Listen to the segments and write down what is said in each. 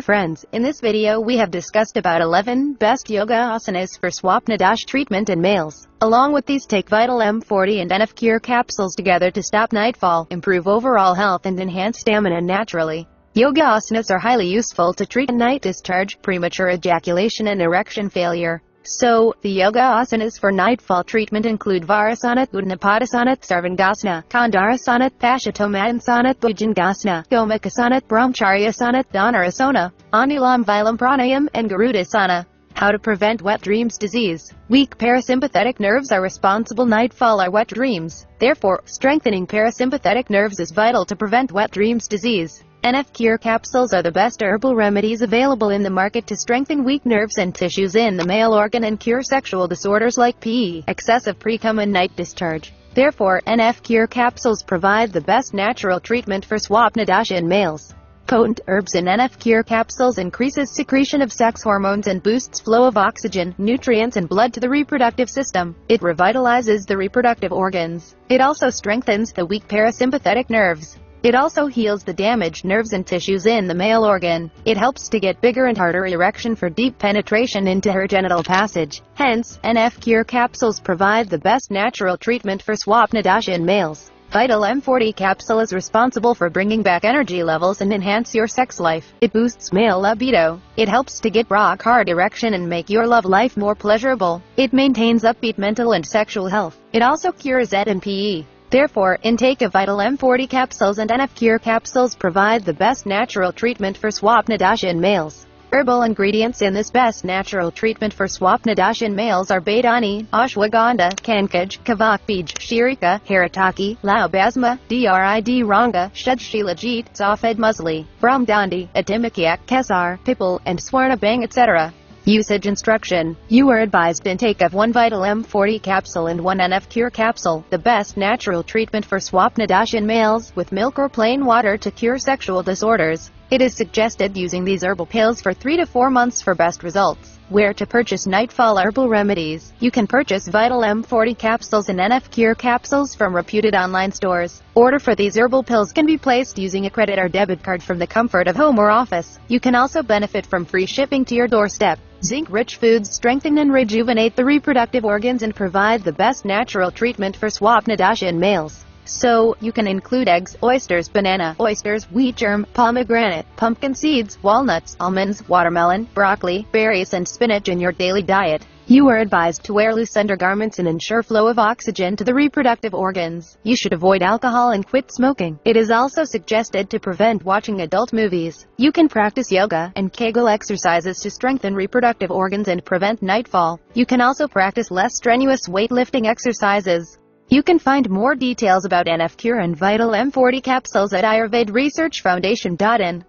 Dear friends, in this video we have discussed about 11 best yoga asanas for Swapna Dosh treatment in males. Along with these take Vital M40 and NF Cure capsules together to stop nightfall, improve overall health and enhance stamina naturally. Yoga asanas are highly useful to treat night discharge, premature ejaculation and erection failure. So, the yoga asanas for nightfall treatment include Varasana, Utthanapadasana, Sarvangasana, Kandarasana, Paschimottanasana, Bhujangasana, Gomukhasana, Brahmacharyasana, Dhanurasana, Anulam Vilom Pranayam, and Garudasana. How to prevent wet dreams disease. Weak parasympathetic nerves are responsible nightfall are wet dreams. Therefore, strengthening parasympathetic nerves is vital to prevent wet dreams disease. NF Cure capsules are the best herbal remedies available in the market to strengthen weak nerves and tissues in the male organ and cure sexual disorders like PE, excessive precum and night discharge. Therefore, NF Cure capsules provide the best natural treatment for swapnadosha in males. Potent herbs in NF Cure capsules increases secretion of sex hormones and boosts flow of oxygen, nutrients and blood to the reproductive system. It revitalizes the reproductive organs. It also strengthens the weak parasympathetic nerves. It also heals the damaged nerves and tissues in the male organ. It helps to get bigger and harder erection for deep penetration into her genital passage. Hence, NF Cure capsules provide the best natural treatment for swapnadosha in males. Vital M40 capsule is responsible for bringing back energy levels and enhance your sex life. It boosts male libido. It helps to get rock hard erection and make your love life more pleasurable. It maintains upbeat mental and sexual health. It also cures ED and PE. Therefore, intake of Vital M40 capsules and NF Cure capsules provide the best natural treatment for swapnadosha in males. Herbal ingredients in this best natural treatment for swapnadosha in males are Badani, Ashwagandha, Kankaj, Kavakbij, Shirika, Haritaki, Laubasma, Drid Ranga, Shilajit, Safed Musli, Brahmdandi, Atimikiak, Kesar, Pipal, and Swarna Bang etc. Usage instruction. You are advised intake of one Vital M40 capsule and one NF Cure capsule, the best natural treatment for swapnadosha in males, with milk or plain water to cure sexual disorders. It is suggested using these herbal pills for 3 to 4 months for best results. Where to purchase Nightfall Herbal Remedies. You can purchase Vital M40 capsules and NF Cure capsules from reputed online stores. Order for these herbal pills can be placed using a credit or debit card from the comfort of home or office. You can also benefit from free shipping to your doorstep. Zinc-rich foods strengthen and rejuvenate the reproductive organs and provide the best natural treatment for swapnadosha in males. So, you can include eggs, oysters, banana, oysters, wheat germ, pomegranate, pumpkin seeds, walnuts, almonds, watermelon, broccoli, berries and spinach in your daily diet. You are advised to wear loose undergarments and ensure flow of oxygen to the reproductive organs. You should avoid alcohol and quit smoking. It is also suggested to prevent watching adult movies. You can practice yoga and Kegel exercises to strengthen reproductive organs and prevent nightfall. You can also practice less strenuous weightlifting exercises. You can find more details about NF Cure and Vital M40 capsules at ayurvedresearchfoundation.in.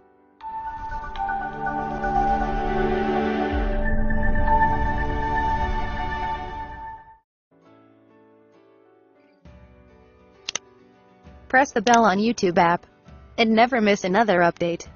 Press the bell on YouTube app and never miss another update.